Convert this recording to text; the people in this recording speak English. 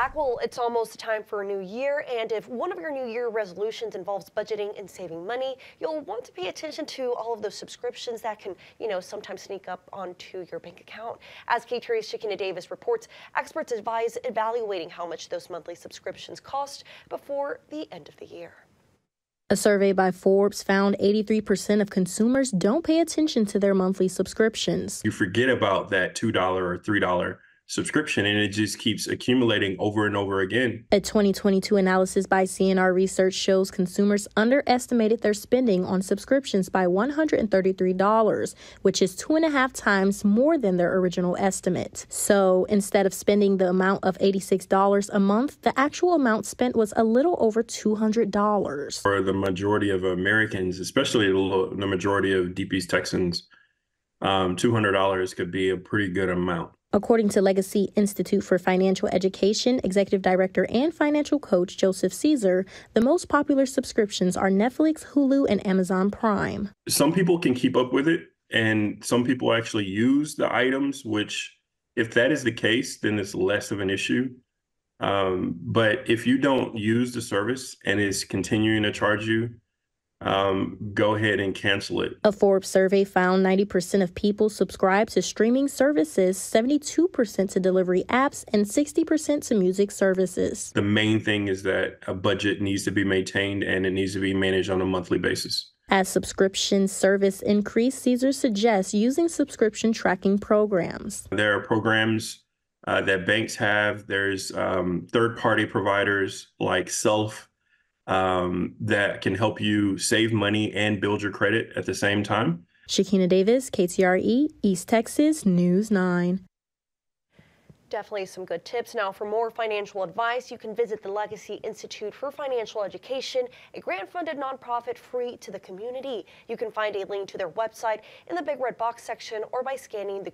back. Well, it's almost time for a new year, and if one of your new year resolutions involves budgeting and saving money, you'll want to pay attention to all of those subscriptions that can, you know, sometimes sneak up onto your bank account. As KTRE's Shakina Davis reports, experts advise evaluating how much those monthly subscriptions cost before the end of the year. A survey by Forbes found 83% of consumers don't pay attention to their monthly subscriptions. You forget about that $2 or $3 subscription and it just keeps accumulating over and over again. A 2022 analysis by CNR Research shows consumers underestimated their spending on subscriptions by $133, which is two and a half times more than their original estimate. So instead of spending the amount of $86 a month, the actual amount spent was a little over $200. For the majority of Americans, especially the majority of Deep East Texans, um, $200 could be a pretty good amount. According to Legacy Institute for Financial Education, Executive Director and Financial Coach Joseph Caesar, the most popular subscriptions are Netflix, Hulu, and Amazon Prime. Some people can keep up with it, and some people actually use the items, which, if that is the case, then it's less of an issue. Um, but if you don't use the service and is continuing to charge you, um, go ahead and cancel it. A Forbes survey found 90% of people subscribe to streaming services, 72% to delivery apps, and 60% to music services. The main thing is that a budget needs to be maintained and it needs to be managed on a monthly basis. As subscription service increase, Caesar suggests using subscription tracking programs. There are programs uh, that banks have. There's um, third-party providers like Self um, that can help you save money and build your credit at the same time. Shakina Davis, KTRE, East Texas, News 9. Definitely some good tips. Now, for more financial advice, you can visit the Legacy Institute for Financial Education, a grant funded nonprofit free to the community. You can find a link to their website in the Big Red Box section or by scanning the